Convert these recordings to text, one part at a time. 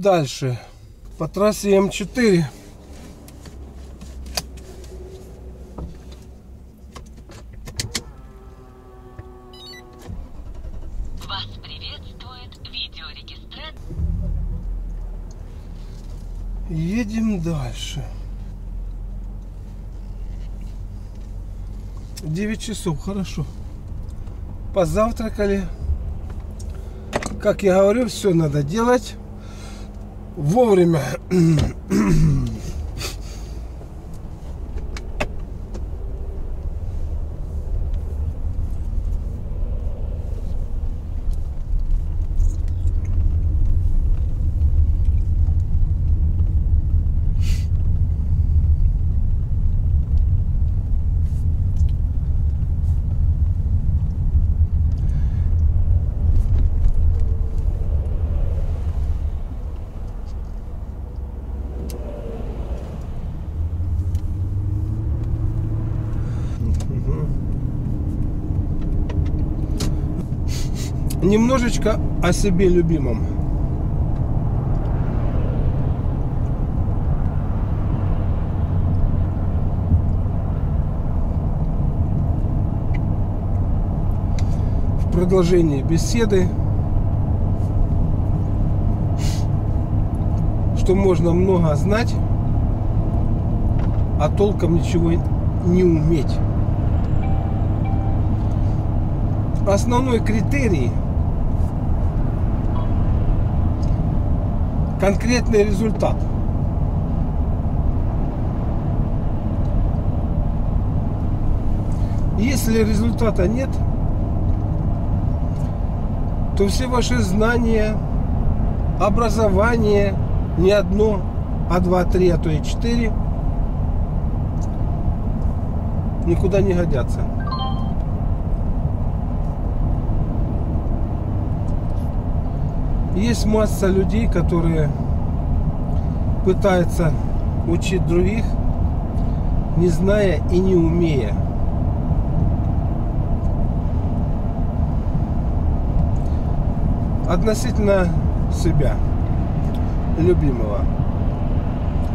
Едем дальше по трассе М4. Вас приветствует видеорегистратор. Едем дальше. 9 часов, хорошо. Позавтракали. Как я говорю, все надо делать вовремя. Немножечко о себе любимом. В продолжении беседы, что можно много знать, а толком ничего не уметь. Основной критерий конкретный результат. Если результата нет, то все ваши знания, образование, не одно, а два, три, а то и четыре, никуда не годятся. Есть масса людей, которые пытаются учить других, не зная и не умея. Относительно себя, любимого.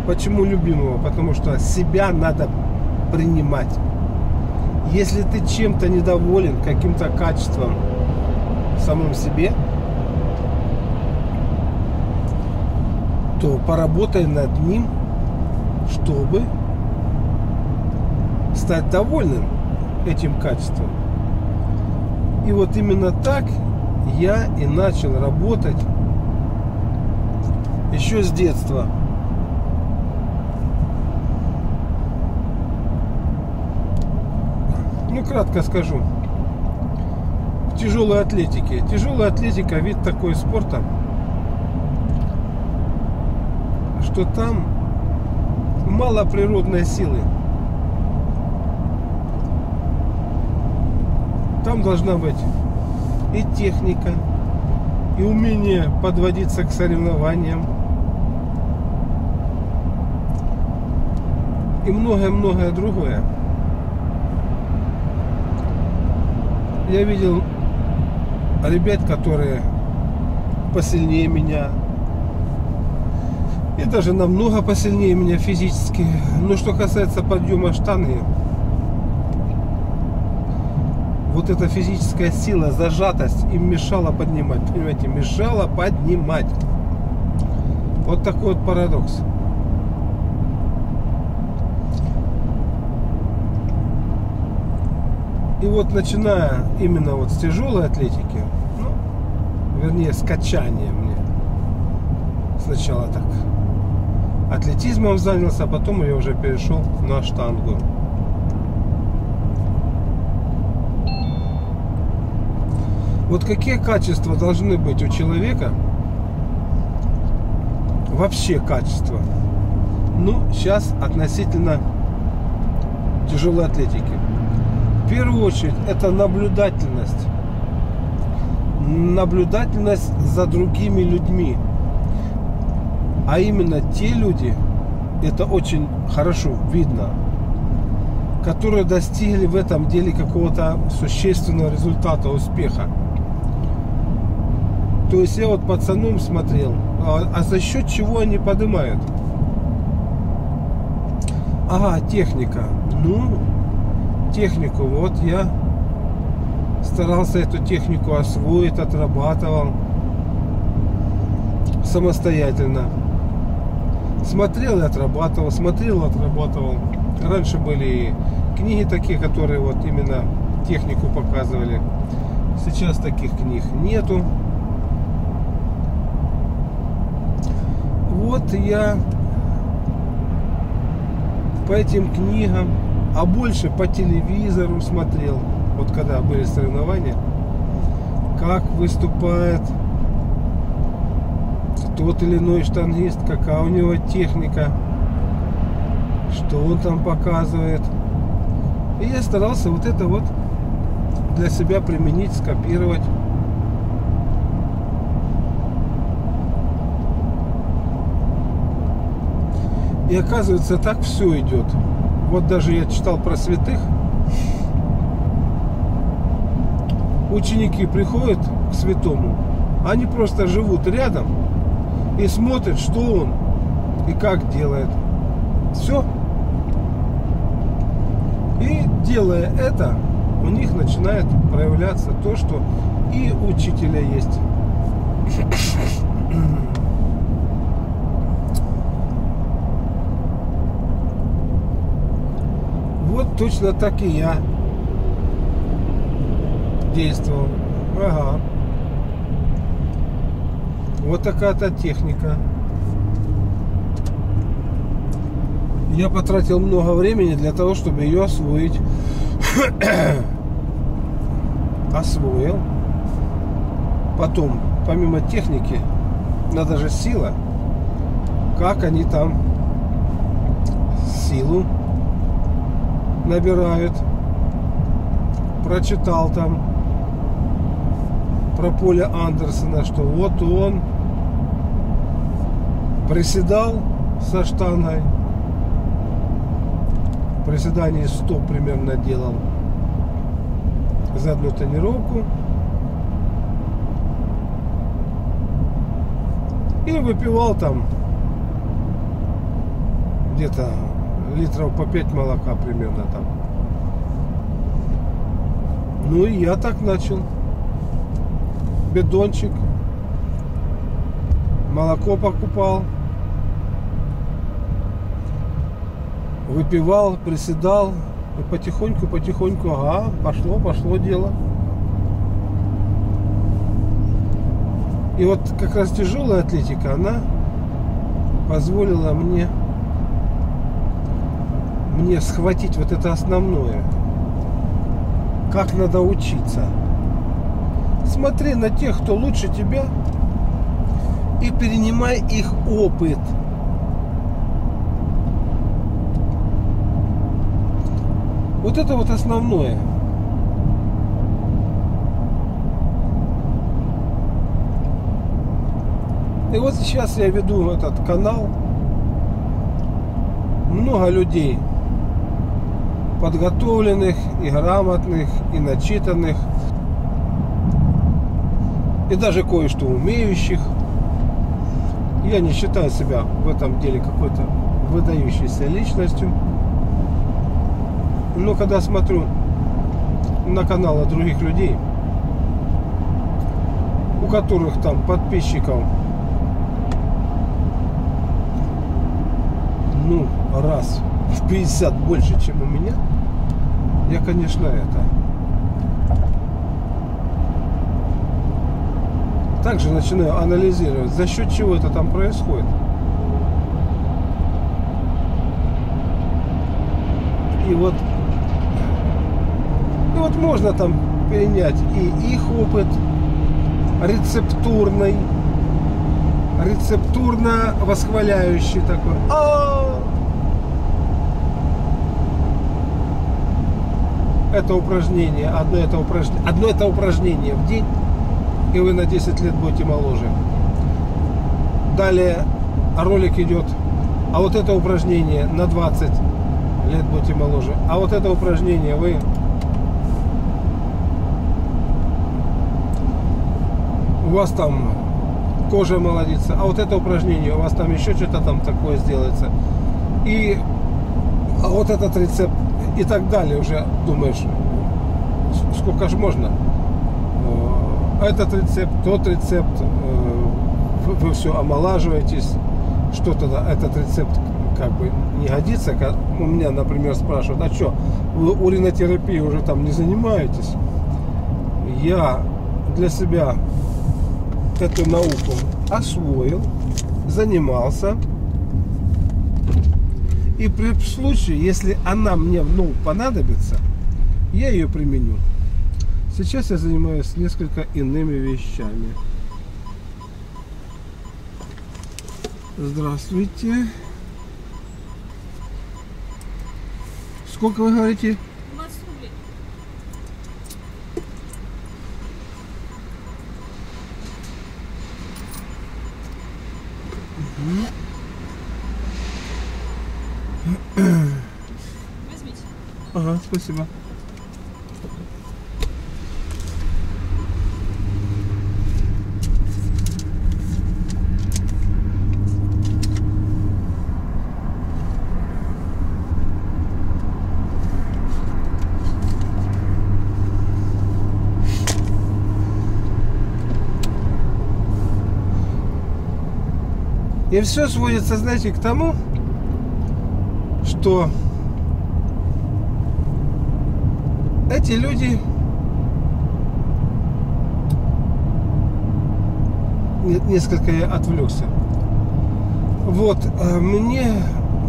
Почему любимого? Потому что себя надо принимать. Если ты чем-то недоволен, каким-то качеством в самом себе – то поработай над ним, чтобы стать довольным этим качеством. И вот именно так я и начал работать еще с детства. Ну, кратко скажу. В тяжелой атлетике. Тяжелая атлетика вид такой спорта – что там мало природной силы. Там должна быть и техника, и умение подводиться к соревнованиям, и многое-многое другое. Я видел ребят, которые посильнее меня, и даже намного посильнее меня физически. Но что касается подъема штаны, вот эта физическая сила, зажатость им мешала поднимать. Понимаете, мешала поднимать. Вот такой вот парадокс. И вот начиная именно вот с тяжелой атлетики, ну, вернее, с качания мне сначала так атлетизмом занялся, а потом я уже перешел на штангу. Вот какие качества должны быть у человека? Вообще качества. Ну, сейчас относительно тяжелой атлетики. В первую очередь, это наблюдательность. Наблюдательность за другими людьми. А именно те люди, это очень хорошо видно, которые достигли в этом деле какого-то существенного результата, успеха. То есть я вот пацаном смотрел, А, а за счет чего они поднимают? Ага, техника. Ну, технику. Вот я старался эту технику освоить, отрабатывал самостоятельно. Смотрел и отрабатывал, смотрел и отрабатывал. Раньше были книги такие, которые вот именно технику показывали. Сейчас таких книг нету. Вот я по этим книгам, а больше по телевизору смотрел, вот когда были соревнования, как выступает тот или иной штангист, какая у него техника, что он там показывает. И я старался вот это вот для себя применить, скопировать. И оказывается, так все идет. Вот даже я читал про святых. Ученики приходят к святому, они просто живут рядом и смотрят, что он и как делает. Все. И делая это, у них начинает проявляться то, что и учителя есть. Вот точно так и я действовал. Ага. Вот такая-то техника. Я потратил много времени для того, чтобы ее освоить. Освоил. Потом, помимо техники, надо же сила. Как они там силу набирают. Прочитал там про Поля Андерсона, что вот он приседал со штангой. Приседание 100 примерно делал за одну тренировку. И выпивал там где-то литров по 5 молока примерно там. Ну и я так начал. Бедончик. Молоко покупал. Выпивал, приседал. И потихоньку, потихоньку, ага, пошло, пошло дело. И вот как раз тяжелая атлетика, она позволила мне мне схватить вот это основное. Как надо учиться. Смотри на тех, кто лучше тебя, и перенимай их опыт. Вот это вот основное. И вот сейчас я веду этот канал. Много людей подготовленных и грамотных и начитанных и даже кое-что умеющих. Я не считаю себя в этом деле какой-то выдающейся личностью. Но когда смотрю на каналы других людей, у которых там подписчиков ну раз в 50 больше, чем у меня, я, конечно, это. Также начинаю анализировать, за счет чего это там происходит. И вот, и вот можно там перенять и их опыт рецептурный, рецептурно восхваляющий такой. А -а -а! это упражнение, одно это упражнение, одно это упражнение в день, и вы на 10 лет будете моложе. Далее ролик идет, а вот это упражнение на 20 лет будете моложе. А вот это упражнение вы вас там кожа молодится, а вот это упражнение, у вас там еще что-то там такое сделается. И а вот этот рецепт и так далее уже думаешь, сколько же можно. Э, Этот рецепт, тот рецепт, э, вы, все омолаживаетесь, что-то этот рецепт как бы не годится. У меня, например, спрашивают, а что, вы уринотерапией уже там не занимаетесь? Я для себя эту науку освоил, занимался. И при случае, если она мне ну, понадобится, я ее применю. Сейчас я занимаюсь несколько иными вещами. Здравствуйте. Сколько вы говорите? Спасибо. И все сводится, знаете, к тому, что эти люди Не- несколько я отвлекся. Вот, э, мне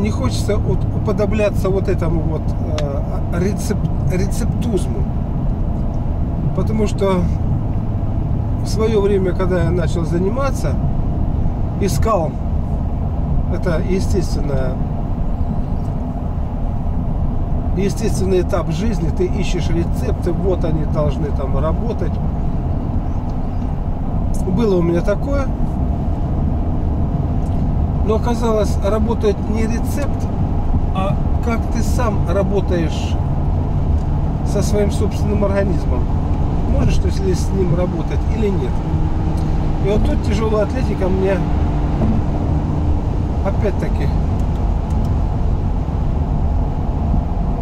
не хочется вот уподобляться вот этому вот э, рецеп- рецептузму. Потому что в свое время, когда я начал заниматься, искал, это естественно, естественный этап жизни, ты ищешь рецепты, вот они должны там работать. Было у меня такое. Но оказалось, работает не рецепт, а как ты сам работаешь со своим собственным организмом. Можешь ты с ним работать или нет. И вот тут тяжелая атлетика мне опять-таки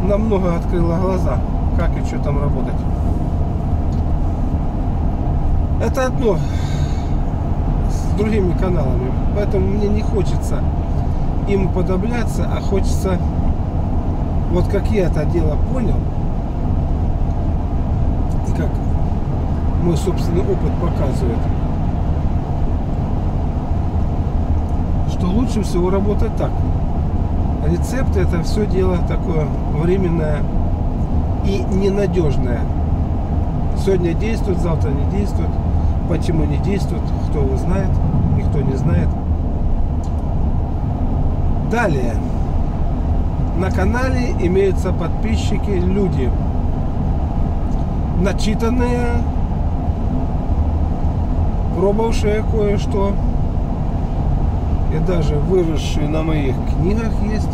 намного открыла глаза, как и что там работать. Это одно с другими каналами. Поэтому мне не хочется им уподобляться, а хочется, вот как я это дело понял, и как мой собственный опыт показывает, что лучше всего работать так. Рецепты это все дело такое временное и ненадежное. Сегодня действует, завтра не действует. Почему не действует, кто его знает, никто не знает. Далее. На канале имеются подписчики, люди начитанные, пробовавшие кое-что и даже выросшие на моих книгах есть.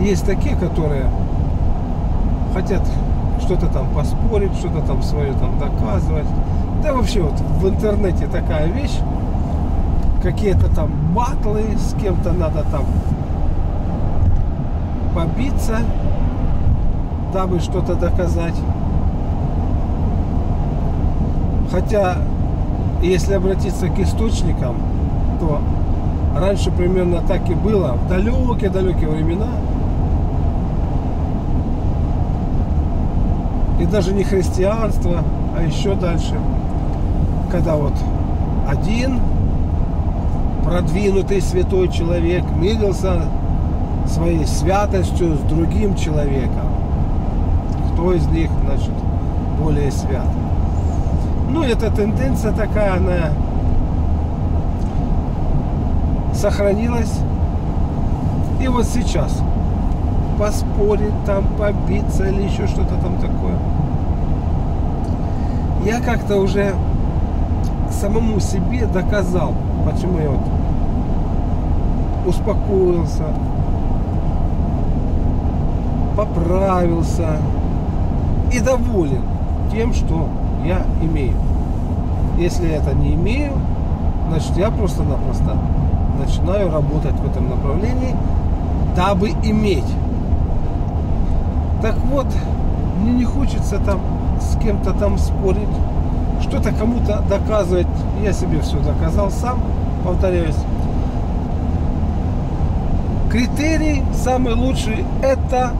Есть такие, которые хотят что-то там поспорить, что-то там свое там доказывать. Да вообще вот в интернете такая вещь, какие-то там батлы, с кем-то надо там побиться, дабы что-то доказать. Хотя, если обратиться к источникам, то раньше примерно так и было, в далекие-далекие времена. И даже не христианство, а еще дальше. Когда вот один продвинутый святой человек мирился своей святостью с другим человеком. Кто из них, значит, более свят. Ну, эта тенденция такая, она сохранилась. И вот сейчас поспорить там, побиться или еще что-то там такое. Я как-то уже самому себе доказал, почему я вот успокоился, поправился и доволен тем, что я имею. Если это не имею, значит я просто-напросто начинаю работать в этом направлении, дабы иметь. Так вот, мне не хочется там с кем-то там спорить, что-то кому-то доказывать. Я себе все доказал сам, повторяюсь. Критерий самый лучший – это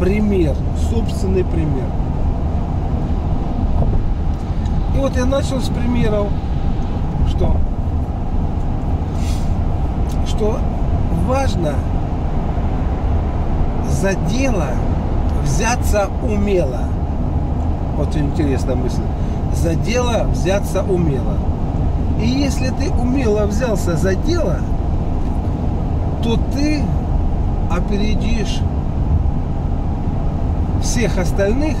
пример, собственный пример. И вот я начал с примеров, что, что важно за дело взяться умело. Вот интересная мысль. За дело взяться умело. И если ты умело взялся за дело, то ты опередишь всех остальных,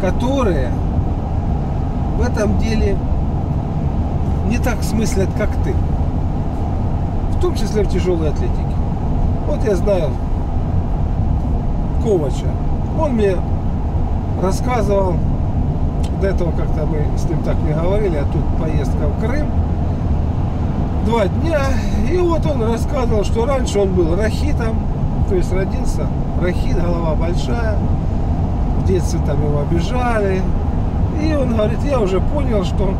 которые в этом деле не так смыслят, как ты. В том числе в тяжелой атлетике. Вот я знаю Ковача. Он мне рассказывал, до этого как-то мы с ним так не говорили, а тут поездка в Крым. Два дня. И вот он рассказывал, что раньше он был рахитом, то есть родился рахит, голова большая. В детстве там его обижали. И он говорит, я уже понял, что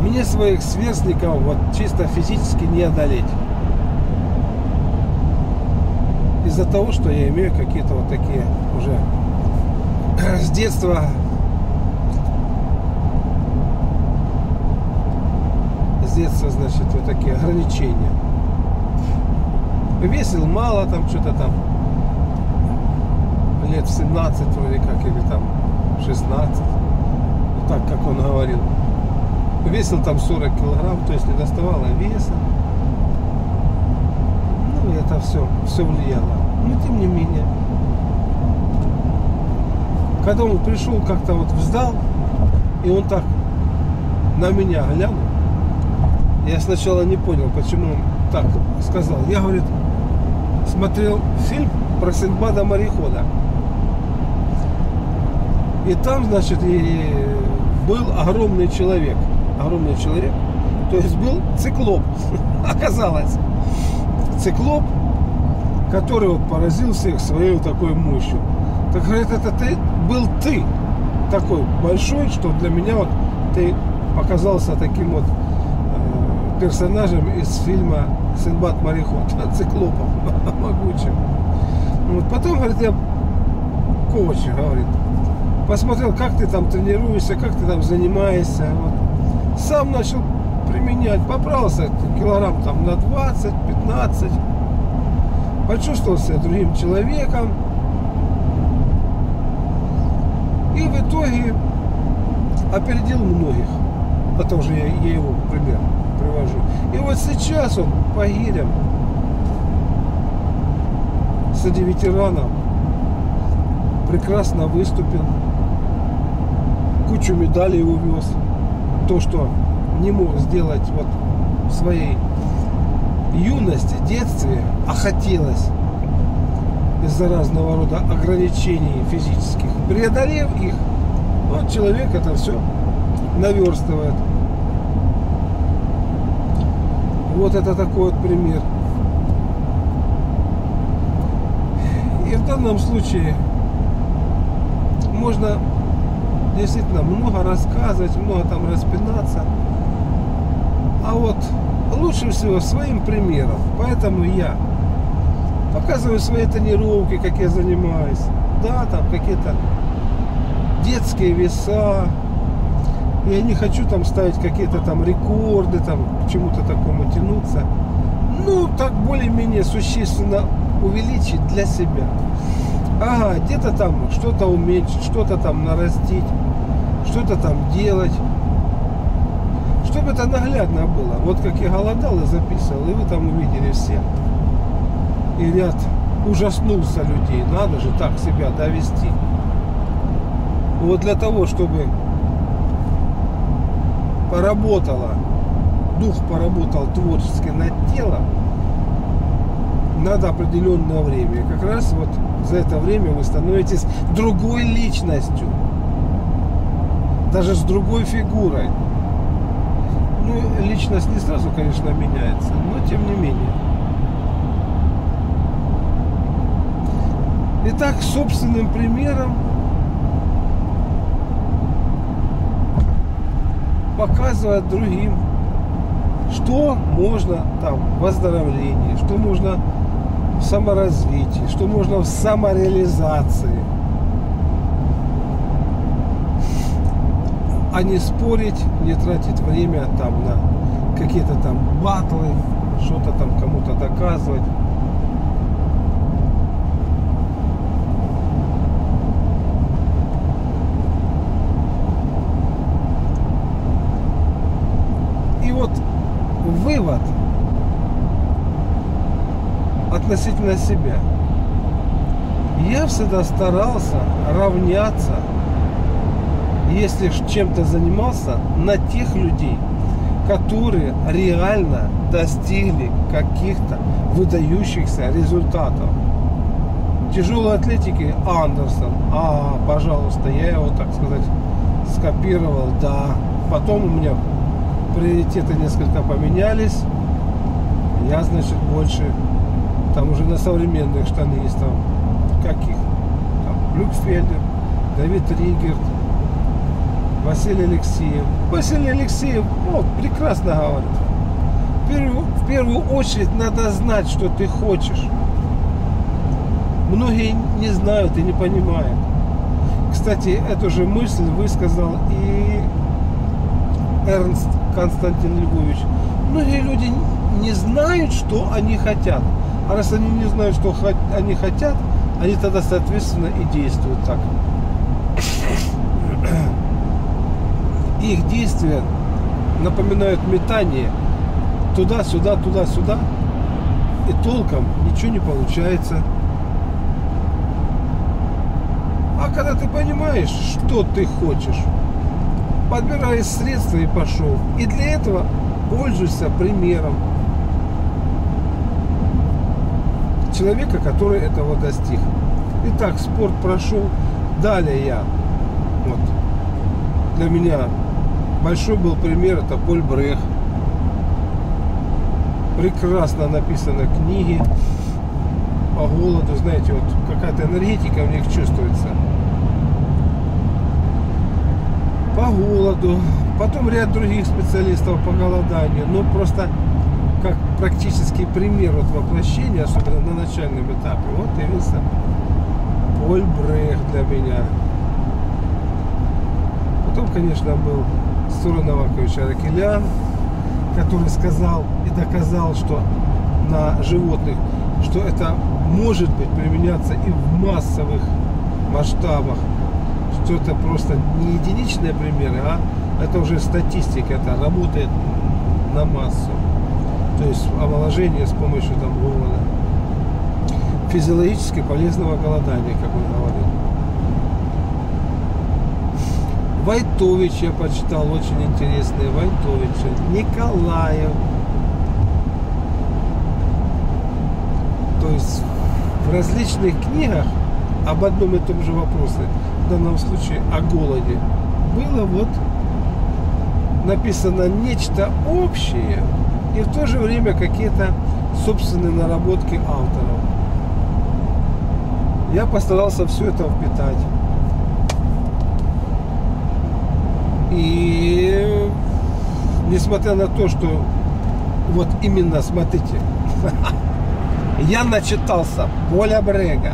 мне своих сверстников вот чисто физически не одолеть. Из-за того, что я имею какие-то вот такие уже с детства с детства, значит, вот такие ограничения. Весил мало, там что-то там лет в 17 вроде как, или там 16, вот так, как он говорил. Весил там 40 килограмм, то есть не доставало веса. Ну, это все, все влияло. Но тем не менее. Когда он пришел, как-то вот вздал, и он так на меня глянул, я сначала не понял, почему он так сказал. Я, говорит, смотрел фильм про Синдбада морехода. И там, значит, и был огромный человек. Огромный человек. То есть был циклоп. Оказалось. Циклоп, который вот поразил всех своей такой мощью. Так говорит, это ты был ты такой большой, что для меня вот ты показался таким вот э, персонажем из фильма Синбад мореход, циклопом могучим. Вот потом, говорит, я коуч, говорит, посмотрел, как ты там тренируешься, как ты там занимаешься. Вот. Сам начал применять, поправился килограмм там на 20-15, почувствовал себя другим человеком. И в итоге опередил многих. Это уже я, я его пример привожу. И вот сейчас он по гирям среди ветеранов прекрасно выступил кучу медалей увез. То, что не мог сделать вот в своей юности, детстве, а хотелось из-за разного рода ограничений физических. Преодолев их, вот человек это все наверстывает. Вот это такой вот пример. И в данном случае можно действительно много рассказывать, много там распинаться. А вот лучше всего своим примером. Поэтому я показываю свои тренировки, как я занимаюсь. Да, там какие-то детские веса. Я не хочу там ставить какие-то там рекорды, там к чему-то такому тянуться. Ну, так более-менее существенно увеличить для себя. Ага, где-то там что-то уменьшить, что-то там нарастить, что-то там делать. Чтобы это наглядно было. Вот как я голодал и записывал, и вы там увидели все. И ряд ужаснулся людей. Надо же так себя довести. Вот для того, чтобы поработала, дух поработал творчески над телом, надо определенное время. И как раз вот за это время вы становитесь другой личностью. даже с другой фигурой. Ну, личность не сразу, конечно, меняется, но тем не менее. Итак, собственным примером показывать другим, что можно там в что можно в саморазвитии, что можно в самореализации. А не спорить, не тратить время там на какие-то там батлы, что-то там кому-то доказывать. И вот вывод относительно себя. Я всегда старался равняться, если чем-то занимался, на тех людей, которые реально достигли каких-то выдающихся результатов. Тяжелой атлетики Андерсон, а, пожалуйста, я его, так сказать, скопировал, да. Потом у меня приоритеты несколько поменялись. Я, значит, больше там уже на современных штанистов. Каких? Там Люксфельдер, Давид Ригерт, Василий Алексеев. Василий Алексеев, вот, прекрасно говорит. В первую, в первую очередь надо знать, что ты хочешь. Многие не знают и не понимают. Кстати, эту же мысль высказал и Эрнст Константин Львович. Многие люди не знают, что они хотят. А раз они не знают, что они хотят, они тогда, соответственно, и действуют так. Их действия напоминают метание туда-сюда, туда-сюда, и толком ничего не получается. А когда ты понимаешь, что ты хочешь, подбираешь средства и пошел. И для этого пользуйся примером человека, который этого достиг. Итак, спорт прошел. Далее я. Вот. Для меня большой был пример, это Поль Брех. Прекрасно написаны книги по голоду. Знаете, вот какая-то энергетика в них чувствуется. По голоду. Потом ряд других специалистов по голоданию. Ну, просто практический пример вот воплощения, особенно на начальном этапе, вот явился Поль Брех для меня. Потом, конечно, был Стура Новакович Аракелян, который сказал и доказал, что на животных, что это может быть применяться и в массовых масштабах, что это просто не единичные примеры, а это уже статистика, это работает на массу то есть омоложение с помощью там голода. Физиологически полезного голодания, как он говорил. Войтович я почитал, очень интересные Войтовича. Николаев. То есть в различных книгах об одном и том же вопросе, в данном случае о голоде, было вот написано нечто общее, и в то же время какие-то собственные наработки авторов. Я постарался все это впитать. И несмотря на то, что вот именно, смотрите, я начитался Поля Брега,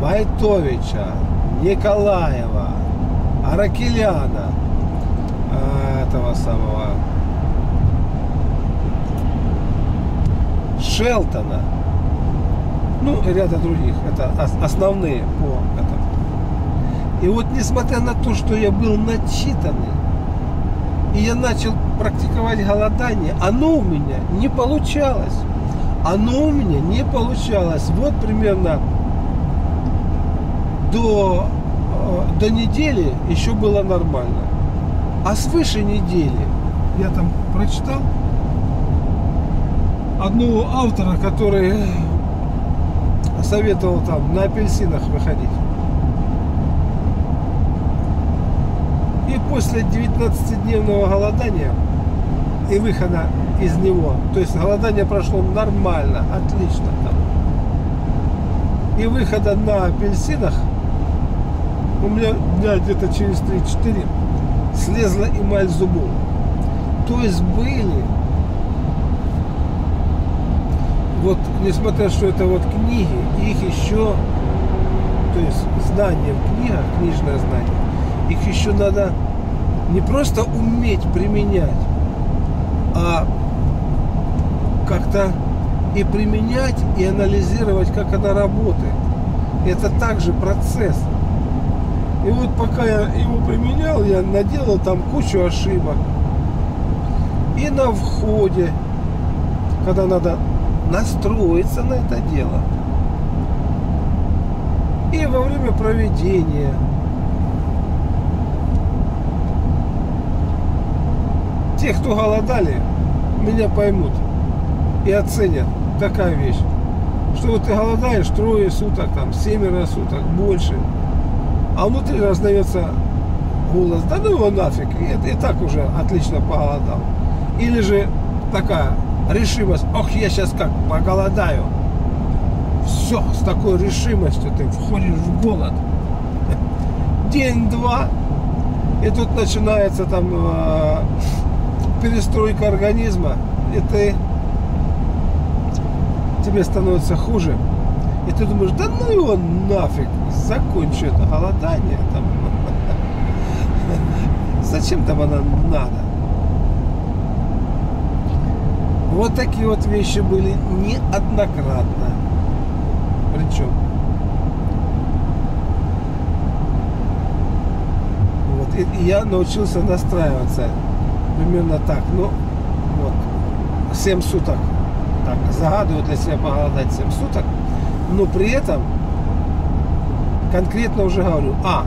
Войтовича, Николаева, Аракеляна, э, этого самого Шелтона, ну и ряда других. Это основные по этому. И вот несмотря на то, что я был начитанный, и я начал практиковать голодание, оно у меня не получалось. Оно у меня не получалось. Вот примерно до, э, до недели еще было нормально. А свыше недели я там прочитал, одного автора, который советовал там на апельсинах выходить. И после 19-дневного голодания и выхода из него, то есть голодание прошло нормально, отлично там. И выхода на апельсинах у меня дня где-то через 3-4 слезла эмаль зубов. То есть были вот несмотря что это вот книги, их еще, то есть знания в книгах, книжное знание, их еще надо не просто уметь применять, а как-то и применять, и анализировать, как она работает. Это также процесс. И вот пока я его применял, я наделал там кучу ошибок. И на входе, когда надо настроиться на это дело. И во время проведения. Те, кто голодали, меня поймут и оценят. Такая вещь. Что вот ты голодаешь трое суток, там, семеро суток, больше. А внутри раздается голос, да ну его нафиг, и, и так уже отлично поголодал. Или же такая решимость, ох, я сейчас как поголодаю. Все, с такой решимостью ты входишь в голод. День-два, и тут начинается там э, перестройка организма, и ты тебе становится хуже. И ты думаешь, да ну его нафиг, закончу это голодание там. Зачем там она надо? Вот такие вот вещи были неоднократно. Причем. Вот. И, я научился настраиваться примерно так. Ну, вот. 7 суток. Так, загадываю для себя поголодать 7 суток. Но при этом конкретно уже говорю, а,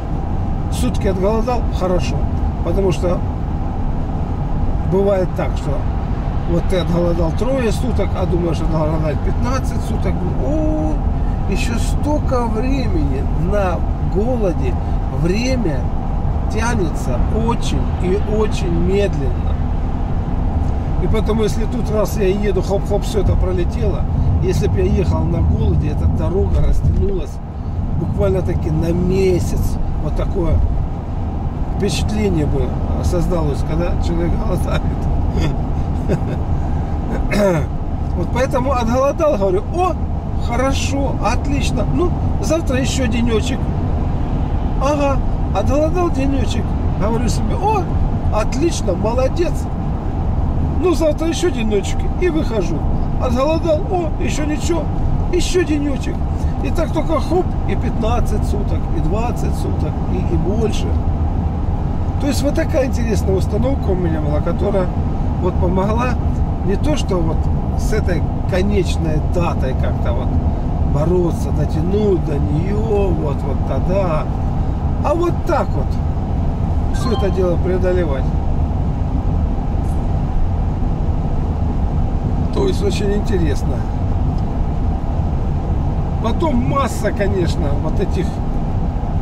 сутки отголодал, хорошо. Потому что бывает так, что вот ты отголодал трое суток, а думаешь отголодать 15 суток. О, еще столько времени на голоде. Время тянется очень и очень медленно. И поэтому, если тут раз я еду, хоп-хоп, все это пролетело, если бы я ехал на голоде, эта дорога растянулась буквально таки на месяц. Вот такое впечатление бы создалось, когда человек голодает. Вот поэтому отголодал, говорю, о, хорошо, отлично. Ну, завтра еще денечек. Ага, отголодал денечек. Говорю себе, о, отлично, молодец. Ну, завтра еще денечек. И выхожу. Отголодал, о, еще ничего, еще денечек. И так только хоп, и 15 суток, и 20 суток, и, и больше. То есть вот такая интересная установка у меня была, которая вот помогла не то, что вот с этой конечной датой как-то вот бороться, дотянуть до нее, вот, вот тогда, а вот так вот все это дело преодолевать. То есть очень интересно. Потом масса, конечно, вот этих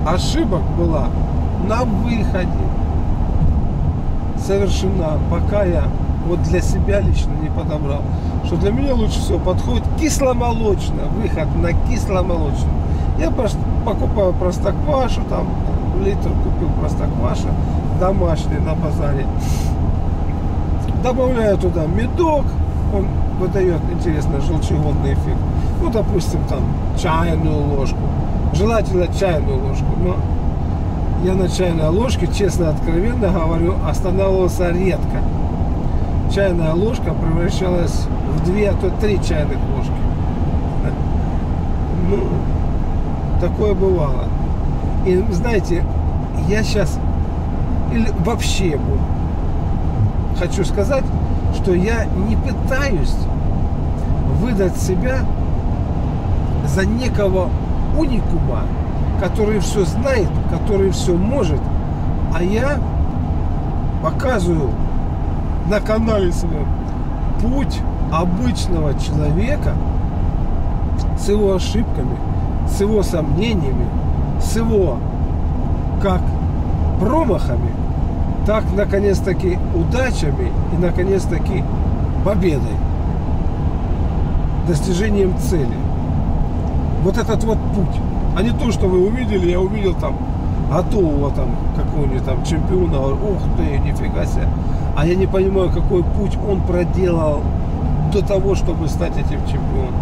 ошибок была на выходе совершена, пока я вот для себя лично не подобрал. Что для меня лучше всего подходит кисломолочно, выход на кисломолочно. Я покупаю простоквашу, там литр купил простокваша домашний на базаре. Добавляю туда медок, он выдает интересный желчегонный эффект. Ну, допустим, там чайную ложку. Желательно чайную ложку. Но я на чайной ложке, честно, откровенно говорю, останавливался редко чайная ложка превращалась в две, а то три чайных ложки. Ну, такое бывало. И знаете, я сейчас или вообще хочу сказать, что я не пытаюсь выдать себя за некого уникума, который все знает, который все может, а я показываю на канале своем путь обычного человека с его ошибками, с его сомнениями, с его как промахами, так наконец-таки удачами и наконец-таки победой, достижением цели. Вот этот вот путь. А не то, что вы увидели, я увидел там готового там какого-нибудь там чемпиона, ух ты, нифига себе. А я не понимаю, какой путь он проделал до того, чтобы стать этим чемпионом.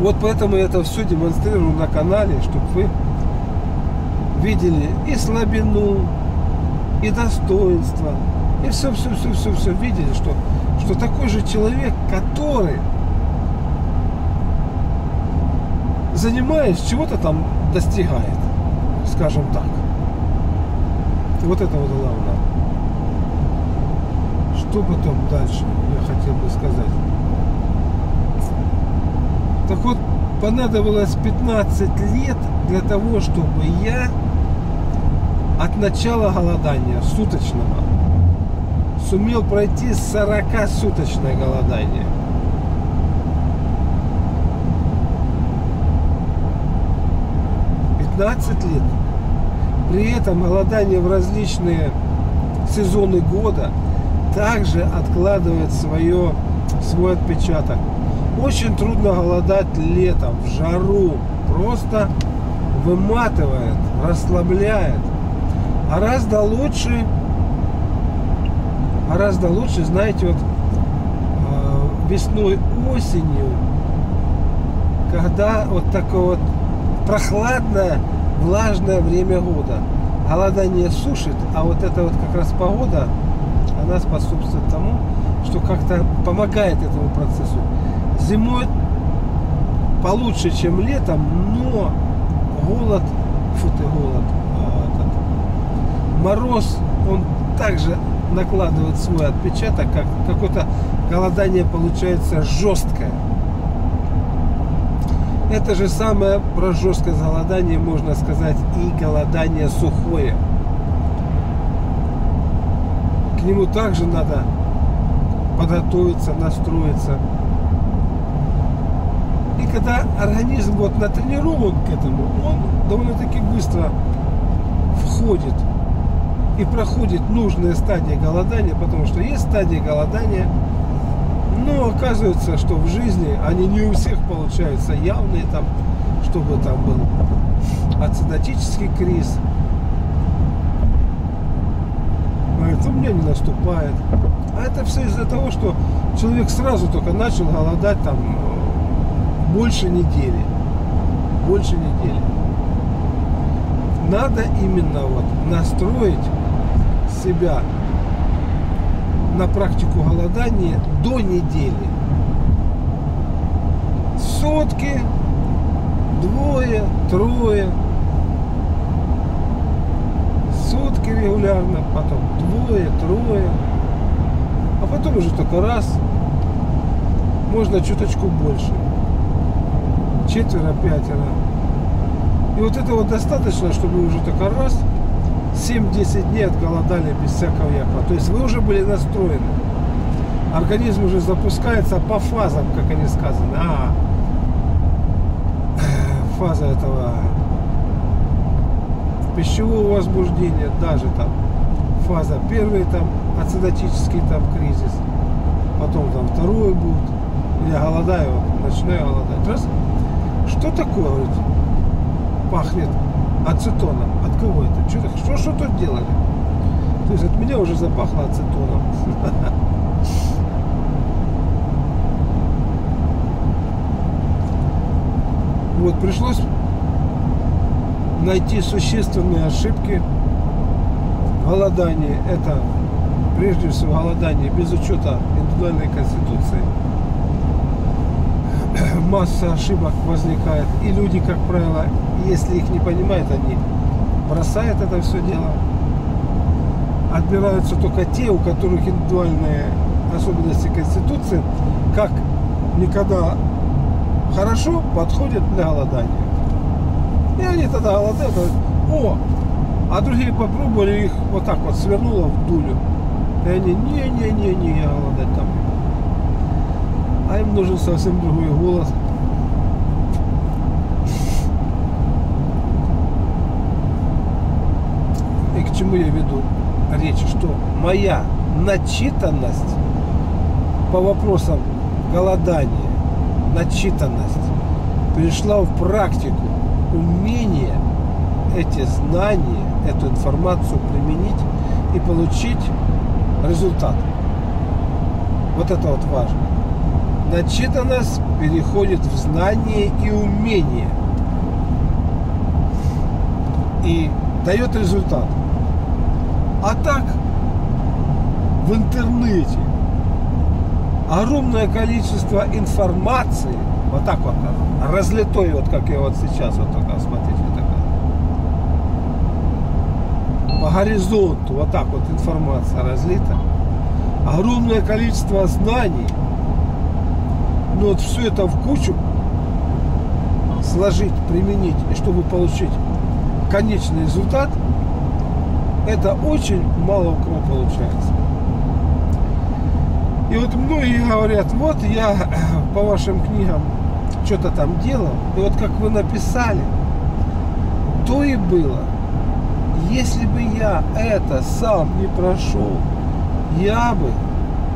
Вот поэтому я это все демонстрирую на канале, чтобы вы видели и слабину, и достоинство, и все, все, все, все, все видели, что, что такой же человек, который занимаясь, чего-то там достигает, скажем так. Вот это вот главное. Что потом дальше я хотел бы сказать? Так вот, понадобилось 15 лет для того, чтобы я от начала голодания суточного сумел пройти 40-суточное голодание. Лет. При этом голодание в различные сезоны года также откладывает свое, свой отпечаток. Очень трудно голодать летом, в жару. Просто выматывает, расслабляет. Гораздо лучше, гораздо лучше, знаете, вот э, весной, осенью, когда вот такое вот прохладное, влажное время года. Голодание сушит, а вот эта вот как раз погода, она способствует тому, что как-то помогает этому процессу. Зимой получше, чем летом, но голод, фу ты голод, а, этот, мороз, он также накладывает свой отпечаток, как какое-то голодание получается жесткое. Это же самое про жесткое голодание можно сказать и голодание сухое. К нему также надо подготовиться, настроиться. И когда организм вот натренирован к этому, он довольно-таки быстро входит и проходит нужные стадии голодания, потому что есть стадии голодания, но оказывается, что в жизни они не у всех получаются явные, там, чтобы там был ацидотический криз. Говорит, у меня не наступает. А это все из-за того, что человек сразу только начал голодать там больше недели. Больше недели. Надо именно вот настроить себя на практику голодания до недели. Сутки, двое, трое. Сутки регулярно, потом двое, трое. А потом уже только раз. Можно чуточку больше. Четверо, пятеро. И вот этого достаточно, чтобы уже только раз 7-10 дней отголодали без всякого якова. То есть вы уже были настроены. Организм уже запускается по фазам, как они сказаны. А, фаза этого пищевого возбуждения, даже там фаза первый там ацидотический там кризис, потом там второй будет. Я голодаю, начинаю голодать. Раз. Что такое? Говорит, пахнет ацетоном. От кого это? Что, что, что тут делали? То есть от меня уже запахло ацетоном. Вот, пришлось найти существенные ошибки голодания. Это прежде всего голодание без учета индивидуальной конституции. Масса ошибок возникает. И люди, как правило, если их не понимают, они бросают это все дело. Отбираются только те, у которых индивидуальные особенности Конституции, как никогда хорошо подходят для голодания. И они тогда голодают, говорят, о, а другие попробовали их вот так вот свернуло в дулю. И они, не-не-не-не, я голодать там. А им нужен совсем другой голос. И к чему я веду? речь, что моя начитанность по вопросам голодания, начитанность перешла в практику, умение эти знания, эту информацию применить и получить результат. Вот это вот важно. Начитанность переходит в знание и умение. И дает результат. А так, в интернете огромное количество информации, вот так вот, разлитой, вот как я вот сейчас, вот такая, смотрите, такая. По горизонту, вот так вот информация разлита. Огромное количество знаний. Но вот все это в кучу сложить, применить, и чтобы получить конечный результат, это очень мало у кого получается. И вот многие говорят, вот я по вашим книгам что-то там делал, и вот как вы написали, то и было. Если бы я это сам не прошел, я бы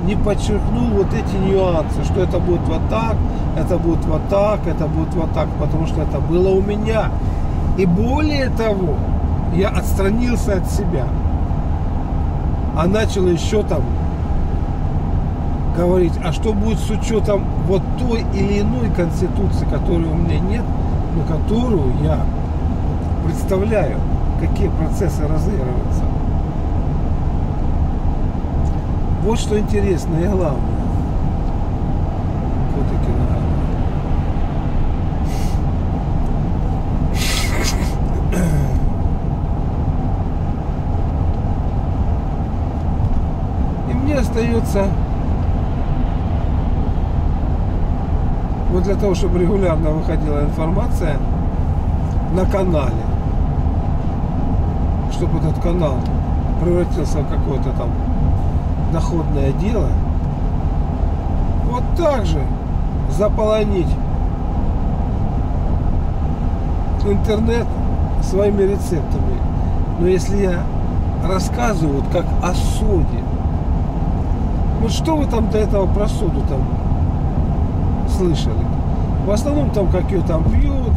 не подчеркнул вот эти нюансы, что это будет вот так, это будет вот так, это будет вот так, потому что это было у меня. И более того, я отстранился от себя, а начал еще там говорить, а что будет с учетом вот той или иной конституции, которой у меня нет, но которую я представляю, какие процессы разыгрываются. Вот что интересно и главное. Котики ногами. И мне остается для того, чтобы регулярно выходила информация на канале, чтобы этот канал превратился в какое-то там доходное дело, вот так же заполонить интернет своими рецептами. Но если я рассказываю вот как о соде, вот что вы там до этого про соду там слышали? В основном там как ее там пьют,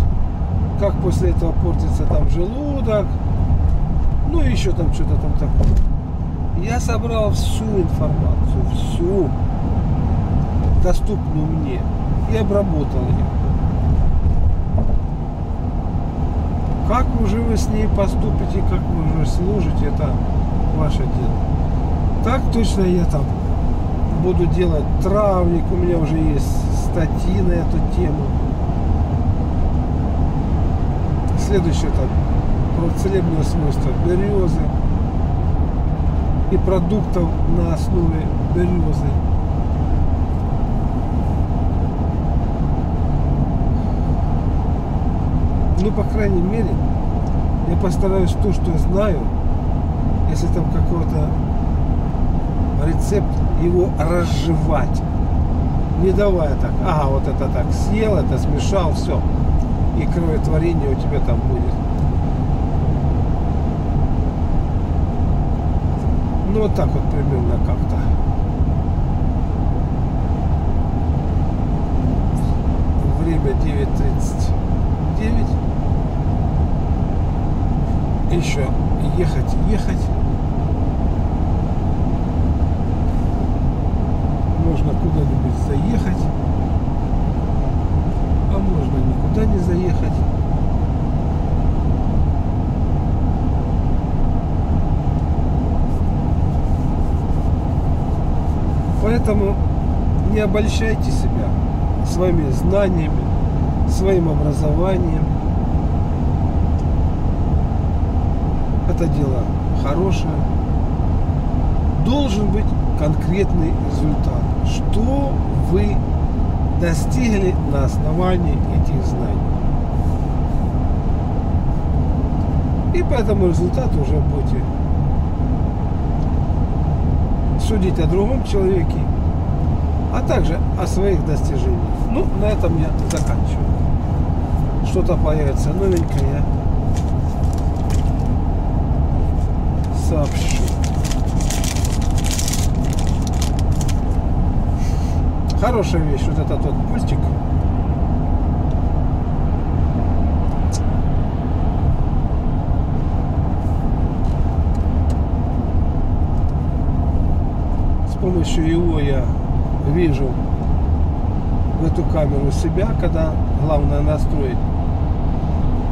как после этого портится там желудок, ну и еще там что-то там такое. Я собрал всю информацию, всю доступную мне и обработал ее. Как уже вы с ней поступите, как вы уже служите, это ваше дело. Так точно я там буду делать травник, у меня уже есть статьи на эту тему. Следующее там про целебные свойства березы и продуктов на основе березы. Ну, по крайней мере, я постараюсь то, что я знаю, если там какой-то рецепт, его разжевать. Не давая так, ага, вот это так съел, это смешал, все. И кроветворение у тебя там будет. Ну вот так вот примерно как-то. Время 9.39. Еще ехать, ехать. Можно куда-нибудь заехать. А можно никуда не заехать. Поэтому не обольщайте себя своими знаниями, своим образованием. Это дело хорошее. Должен быть конкретный результат. Что вы достигли на основании этих знаний. И по этому результату уже будете судить о другом человеке, а также о своих достижениях. Ну, на этом я заканчиваю. Что-то появится новенькое, сообщу. Хорошая вещь, вот этот вот пультик. С помощью его я вижу в эту камеру себя, когда главное настроить.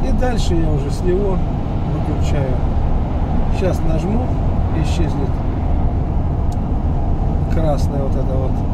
И дальше я уже с него выключаю. Сейчас нажму, исчезнет красная вот эта вот